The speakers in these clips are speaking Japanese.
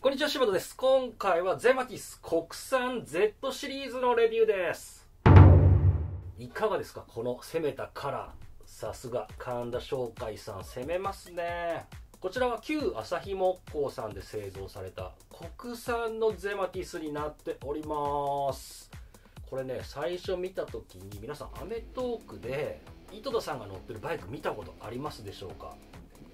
こんにちは、柴田です。今回はゼマティス国産 Z シリーズのレビューです。いかがですかこの攻めたカラー。さすが神田商会さん攻めますね。こちらは旧朝日木工さんで製造された国産のゼマティスになっております。これね、最初見た時に皆さんアメトーークで井戸田さんが乗ってるバイク見たことありますでしょうか？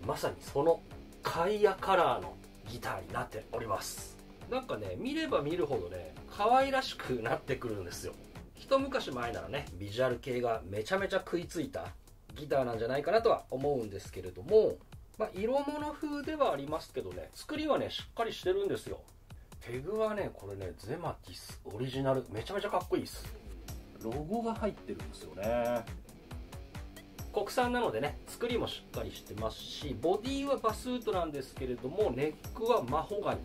まさにそのカイアカラーのギターになっております。なんかね見れば見るほどね可愛らしくなってくるんですよ。一昔前ならねビジュアル系がめちゃめちゃ食いついたギターなんじゃないかなとは思うんですけれども、まあ、色物風ではありますけどね作りはねしっかりしてるんですよ。ペグはねこれねゼマティスオリジナルめちゃめちゃかっこいいです。ロゴが入ってるんですよね。国産なのでね作りもしっかりしてますしボディはバスートなんですけれどもネックはマホガニ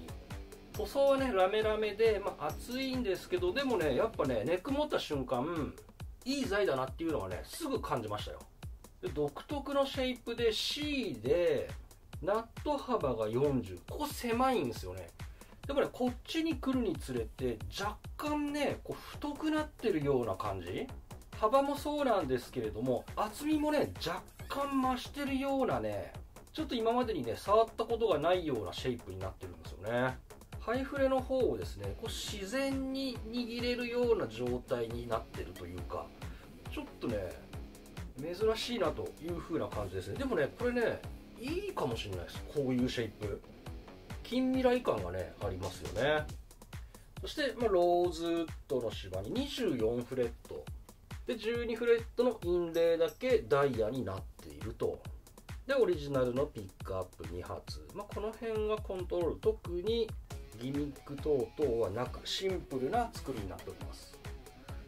塗装はねラメラメで、まあ、厚いんですけどでもねやっぱねネック持った瞬間いい材だなっていうのがねすぐ感じましたよ。独特のシェイプで C でナット幅が40ここ狭いんですよね。でもねこっちに来るにつれて若干ねこう太くなってるような感じ。幅もそうなんですけれども厚みもね若干増してるようなねちょっと今までにね触ったことがないようなシェイプになってるんですよね。ハイフレの方をですねこう自然に握れるような状態になってるというかちょっとね珍しいなという風な感じですね。でもねこれねいいかもしれないです。こういうシェイプ。近未来感がねありますよね。そして、まあ、ローズウッドの芝に24フレット。で12フレットのインレイだけダイヤになっていると。でオリジナルのピックアップ2発、まあ、この辺がコントロール特にギミック等々はなくシンプルな作りになっております。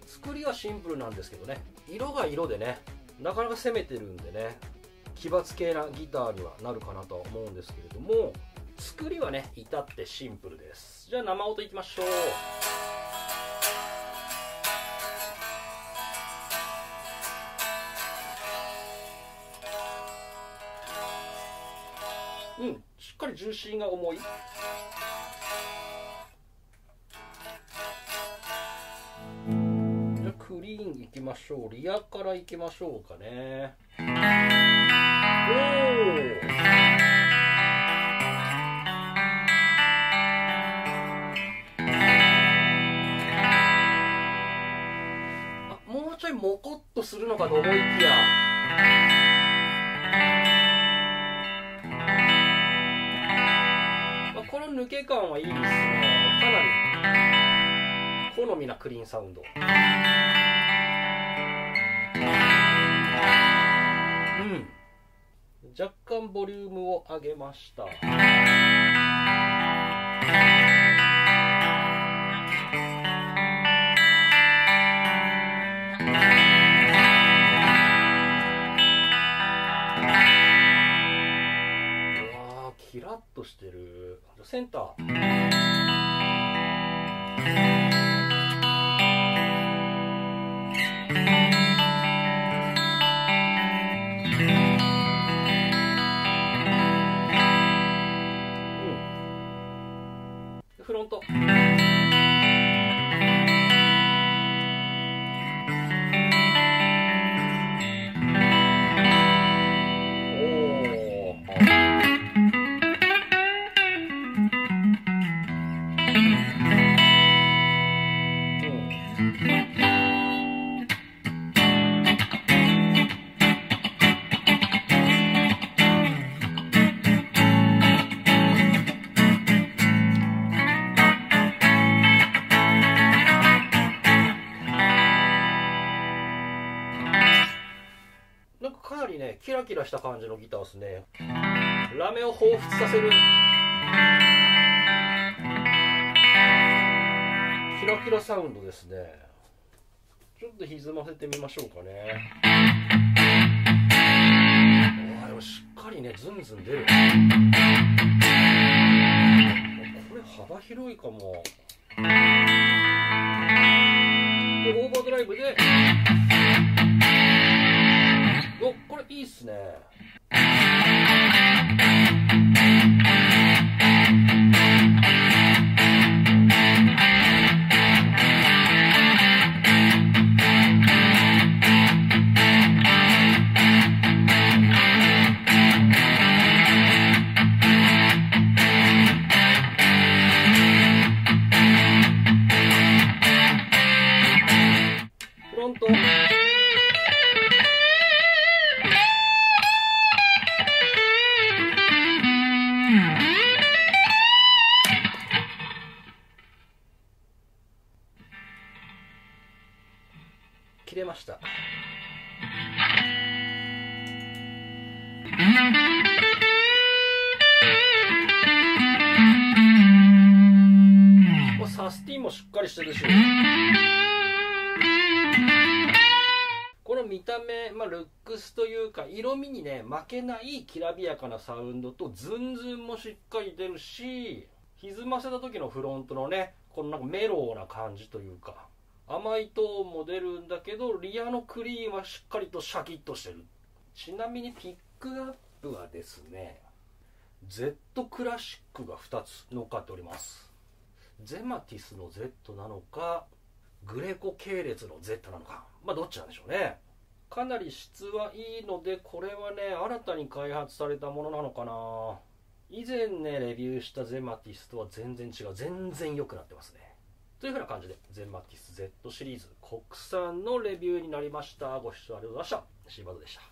作りはシンプルなんですけどね。色が色でねなかなか攻めてるんでね奇抜系なギターにはなるかなとは思うんですけれども。作りはね至ってシンプルです。じゃあ生音いきましょう。うん。しっかり重心が重い。じゃあクリーンいきましょう。リアからいきましょうかね。おおもうちょいモコっとするのかと思いきや。抜け感はいいですね。かなり好みなクリーンサウンド。うん。若干ボリュームを上げました。キラッとしてるセンター。フロント。かなりねキラキラした感じのギターですね。ラメを彷彿させる。キラキラサウンドですね。ちょっと歪ませてみましょうかね。あでもしっかりねズンズン出る。これ幅広いかも。サスティンもしっかりしてるし。この見た目、まあ、ルックスというか色味にね負けないきらびやかなサウンドとズンズンもしっかり出るし歪ませた時のフロントのねこのなんかメローな感じというか。甘いトーンも出るんだけどリアのクリーンはしっかりとシャキッとしてる。ちなみにピックアップはですね Z クラシックが2つ乗っかっております。ゼマティスの Z なのかグレコ系列の Z なのか。まあどっちなんでしょうね。かなり質はいいのでこれはね新たに開発されたものなのかな。以前ねレビューしたゼマティスとは全然違う。全然良くなってますね。というふうな感じでゼンマティス Z シリーズ国産のレビューになりました。ご視聴ありがとうございました。シーバードでした。